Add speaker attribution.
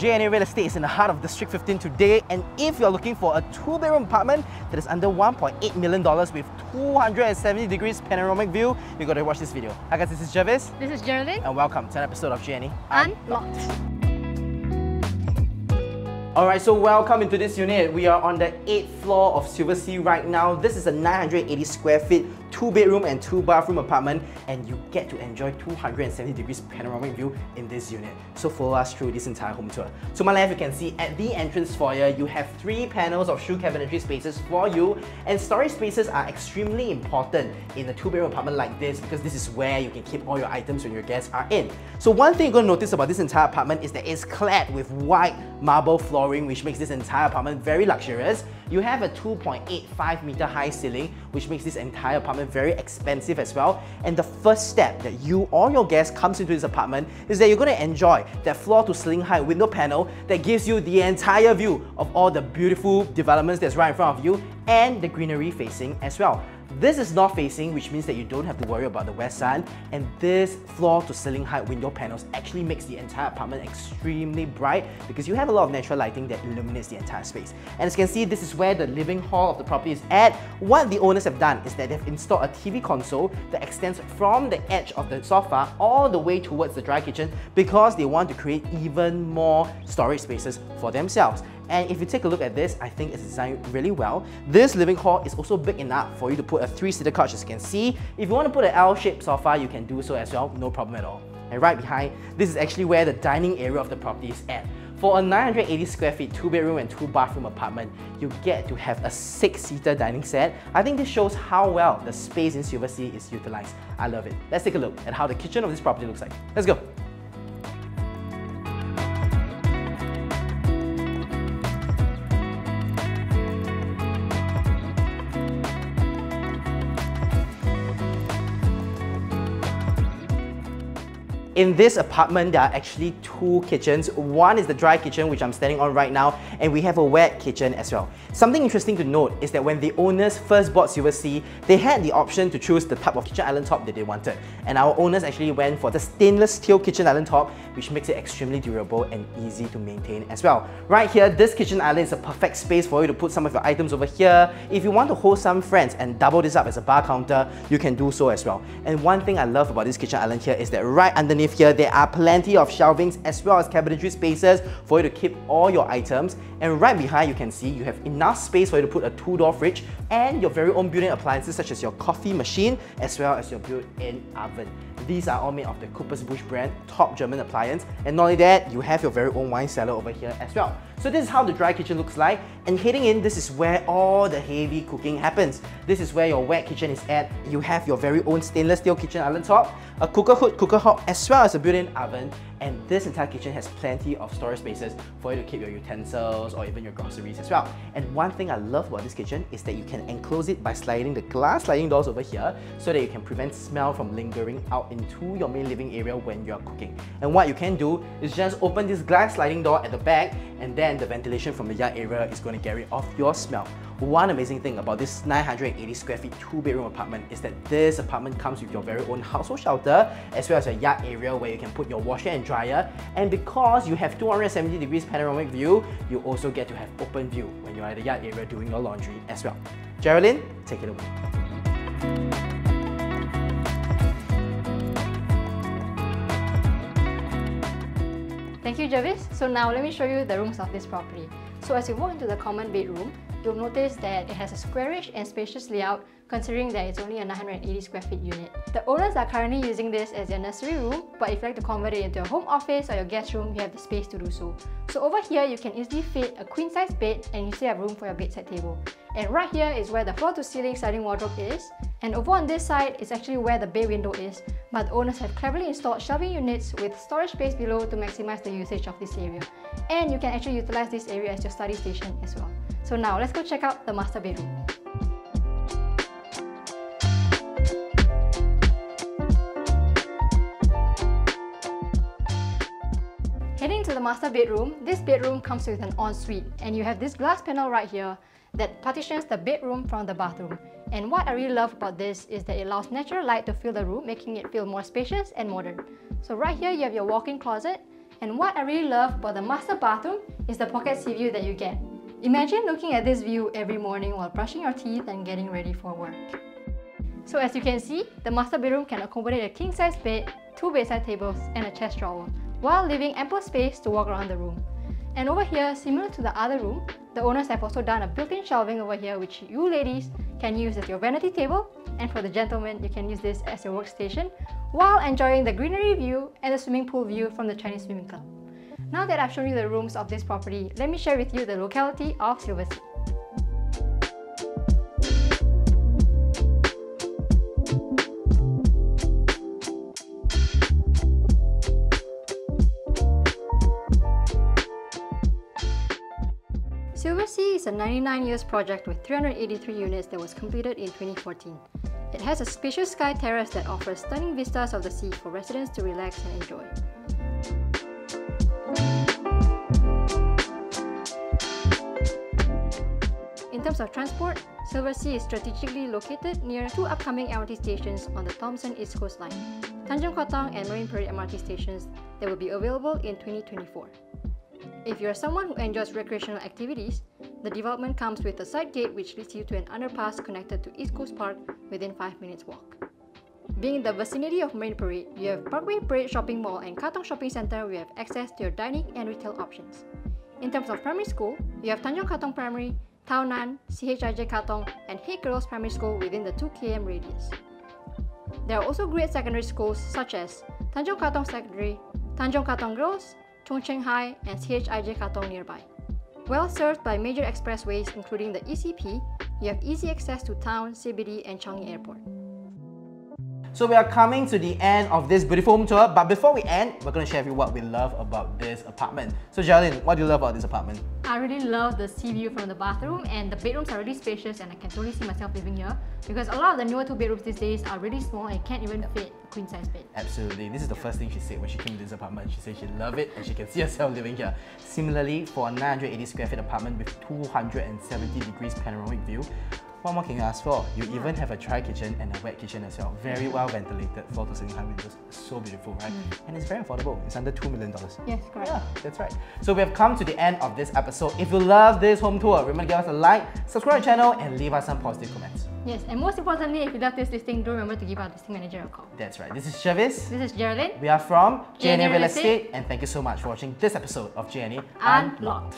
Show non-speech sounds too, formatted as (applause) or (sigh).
Speaker 1: JNA Real Estate is in the heart of District 15 today and if you're looking for a two-bedroom apartment that is under $1.8 million with 270 degrees panoramic view, you gotta watch this video. Hi guys, this is Jervis.
Speaker 2: This is Geraldine.
Speaker 1: And welcome to an episode of JNA
Speaker 2: Unlocked.
Speaker 1: Alright, so welcome into this unit. We are on the 8th floor of Silversea right now. This is a 980 square feet, two bedroom and two bathroom apartment and you get to enjoy 270 degrees panoramic view in this unit. So follow us through this entire home tour. To my left, you can see at the entrance foyer, you have three panels of shoe cabinetry spaces for you and storage spaces are extremely important in a two bedroom apartment like this because this is where you can keep all your items when your guests are in. So one thing you're going to notice about this entire apartment is that it's clad with white marble flooring which makes this entire apartment very luxurious. You have a 2.85 meter high ceiling which makes this entire apartment very expensive as well. And the first step that you or your guest comes into this apartment is that you're going to enjoy that floor to ceiling height window panel that gives you the entire view of all the beautiful developments that's right in front of you and the greenery facing as well. This is north facing, which means that you don't have to worry about the west sun. And this floor to ceiling height window panels actually makes the entire apartment extremely bright because you have a lot of natural lighting that illuminates the entire space. And as you can see, this is where the living hall of the property is at. What the owners have done is that they've installed a TV console that extends from the edge of the sofa all the way towards the dry kitchen because they want to create even more storage spaces for themselves. And if you take a look at this, I think it's designed really well. This living hall is also big enough for you to put a three-seater couch as you can see. If you want to put an L-shaped sofa, you can do so as well, no problem at all. And right behind, this is actually where the dining area of the property is at. For a 980 square feet, two bedroom and two bathroom apartment, you get to have a six-seater dining set. I think this shows how well the space in Silversea is utilized. I love it. Let's take a look at how the kitchen of this property looks like. Let's go. In this apartment, there are actually two kitchens. One is the dry kitchen, which I'm standing on right now, and we have a wet kitchen as well. Something interesting to note is that when the owners first bought Silversea, they had the option to choose the type of kitchen island top that they wanted. And our owners actually went for the stainless steel kitchen island top, which makes it extremely durable and easy to maintain as well. Right here, this kitchen island is a perfect space for you to put some of your items over here. If you want to host some friends and double this up as a bar counter, you can do so as well. And one thing I love about this kitchen island here is that right underneath here, there are plenty of shelvings as well as cabinetry spaces for you to keep all your items. And right behind, you can see you have enough space for you to put a two-door fridge and your very own built-in appliances such as your coffee machine as well as your built-in oven. These are all made of the Kuppersbusch brand, top German appliance. And not only that, you have your very own wine cellar over here as well. So this is how the dry kitchen looks like. And heading in, this is where all the heavy cooking happens. This is where your wet kitchen is at. You have your very own stainless steel kitchen island top, a cooker hood, cooker hob, as well as a built-in oven. And this entire kitchen has plenty of storage spaces for you to keep your utensils or even your groceries as well. And one thing I love about this kitchen is that you can enclose it by sliding the glass sliding doors over here so that you can prevent smell from lingering out into your main living area when you're cooking. And what you can do is just open this glass sliding door at the back and then the ventilation from the yard area is going to carry off your smell. One amazing thing about this 980 square feet two bedroom apartment is that this apartment comes with your very own household shelter as well as a yard area where you can put your washer and dryer and because you have 270 degrees panoramic view, you also get to have open view when you're at the yard area doing your laundry as well. Geraldine, take it away.
Speaker 2: Thank you, Jervis. So now let me show you the rooms of this property. So as you walk into the common bedroom, you'll notice that it has a squarish and spacious layout considering that it's only a 980 square feet unit. The owners are currently using this as their nursery room, but if you like to convert it into a home office or your guest room, you have the space to do so. So over here, you can easily fit a queen size bed and you still have room for your bedside table. And right here is where the floor to ceiling sliding wardrobe is. And over on this side is actually where the bay window is, but the owners have cleverly installed shelving units with storage space below to maximize the usage of this area. And you can actually utilize this area as your study station as well. So now let's go check out the master bedroom. The master bedroom, this bedroom comes with an ensuite and you have this glass panel right here that partitions the bedroom from the bathroom. And what I really love about this is that it allows natural light to fill the room, making it feel more spacious and modern. So right here you have your walk-in closet And what I really love about the master bathroom is the pocket sea view that you get. Imagine looking at this view every morning while brushing your teeth and getting ready for work. So as you can see, the master bedroom can accommodate a king-size bed, two bedside tables, and a chest drawer, while leaving ample space to walk around the room. And over here, similar to the other room, the owners have also done a built-in shelving over here which you ladies can use as your vanity table and for the gentlemen, you can use this as your workstation while enjoying the greenery view and the swimming pool view from the Chinese Swimming Club. Now that I've shown you the rooms of this property, let me share with you the locality of Silversea. Silversea is a 99 years project with 383 units that was completed in 2014. It has a spacious sky terrace that offers stunning vistas of the sea for residents to relax and enjoy. In terms of transport, Silversea is strategically located near two upcoming MRT stations on the Thomson East Coast Line, Tanjong Katong and Marine Parade MRT stations that will be available in 2024. If you're someone who enjoys recreational activities, the development comes with a side gate which leads you to an underpass connected to East Coast Park within 5 minutes walk. Being in the vicinity of Marine Parade, you have Parkway Parade Shopping Mall and Katong Shopping Center where you have access to your dining and retail options. In terms of primary school, you have Tanjong Katong Primary, Tao Nan, CHIJ Katong, and Haig Girls Primary School within the 2 km radius. There are also great secondary schools such as Tanjong Katong Secondary, Tanjong Katong Girls, Chung Cheng High, and CHIJ Katong nearby. Well served by major expressways including the ECP, you have easy access to town, CBD, and Changi Airport.
Speaker 1: So we are coming to the end of this beautiful home tour, but before we end, we're going to share with you what we love about this apartment. So Geraldine, what do you love about this apartment?
Speaker 2: I really love the sea view from the bathroom and the bedrooms are really spacious and I can totally see myself living here because a lot of the newer two bedrooms these days are really small and can't even fit a queen size bed.
Speaker 1: Absolutely. This is the first thing she said when she came to this apartment. She said she loved it and she can (laughs) see herself living here. Similarly, for a 980 square feet apartment with 270 degrees panoramic view, what more can you ask for? You even have a dry kitchen and a wet kitchen as well. Very well ventilated, floor to ceiling high windows. So beautiful, right? Mm. And it's very affordable. It's under $2 million.
Speaker 2: Yes, correct.
Speaker 1: Yeah, that's right. So we have come to the end of this episode. If you love this home tour, remember to give us a like, subscribe to the channel, and leave us some positive comments.
Speaker 2: Yes, and most importantly, if you love this listing, don't remember to give our listing manager a call.
Speaker 1: That's right. This is Jervis.
Speaker 2: This is Geraldine.
Speaker 1: We are from JNA Real Estate, and thank you so much for watching this episode of JNA
Speaker 2: Unlocked. Unlocked.